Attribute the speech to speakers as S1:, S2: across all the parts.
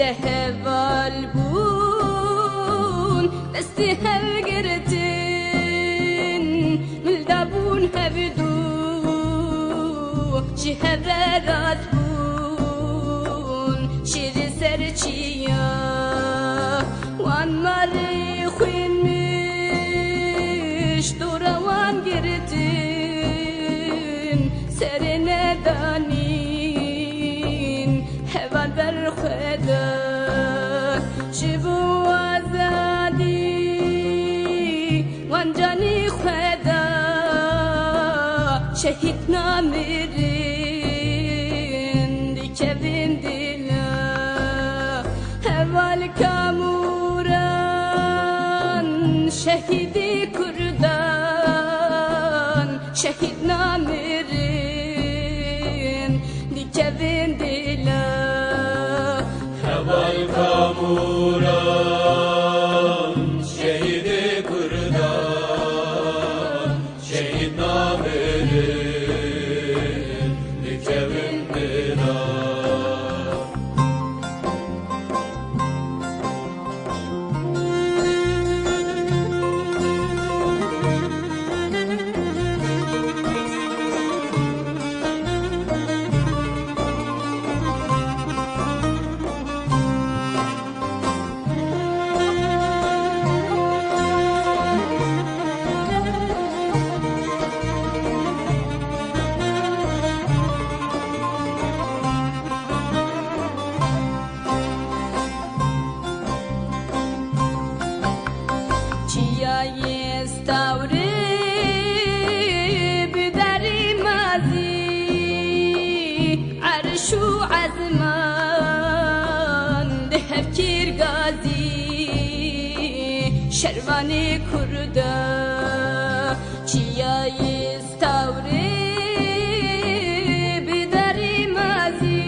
S1: Sizde heval bun. Nesti hev girtin Milda bun hevdu Ji hevre rat bun Şiri serçiya Wan mari namirin Dikevin dila Heval kamuran Şehidi kurdan Şehit
S2: namerin
S1: Mevkir Gazi Şervani kurda Çiyayiz tavri Bidari mazi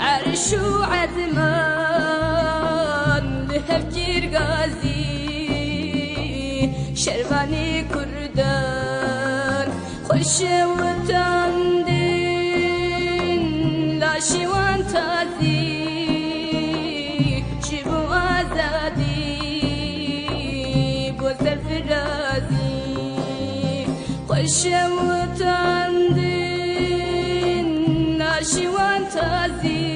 S1: Erşu azman Lihevkir Gazi Şervani kurdan Hoşe vatandı Laşi خوش وطن دین لاشوان تازی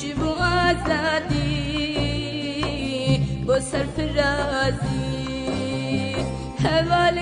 S1: شبو آزادی با سرفرازی هوال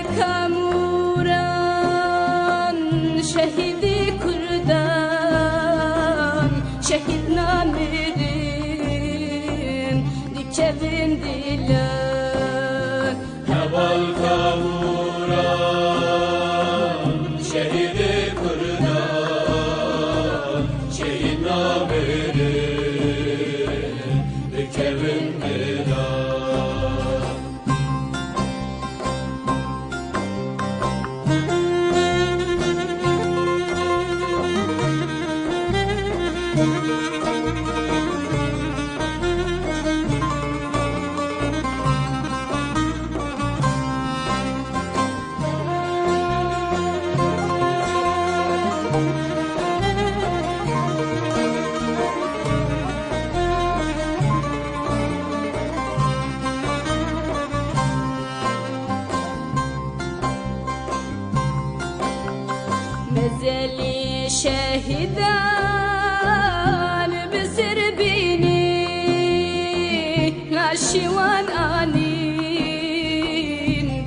S1: عشوان آنين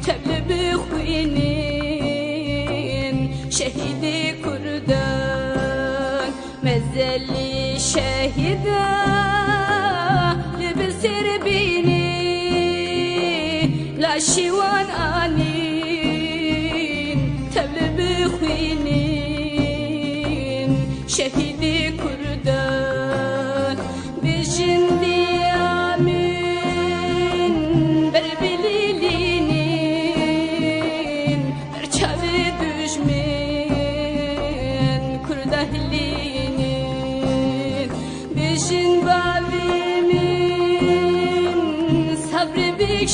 S1: تبل بخوينين شهيدي كردان مزلي شهدان بسر بيني لا شوان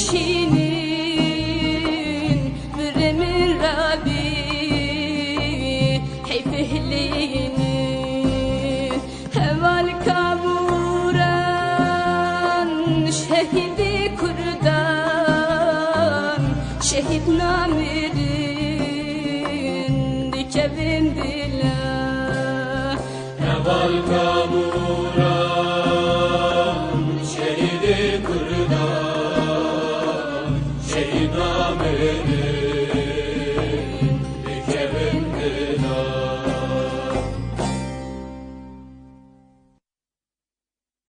S1: eşkinin Vremin Rabbi Heyfehlinin Heval kavuran Şehidi kurdan Şehit namirin Dikevin dila.
S2: Heval kavuran Şehidi kurdan Amen.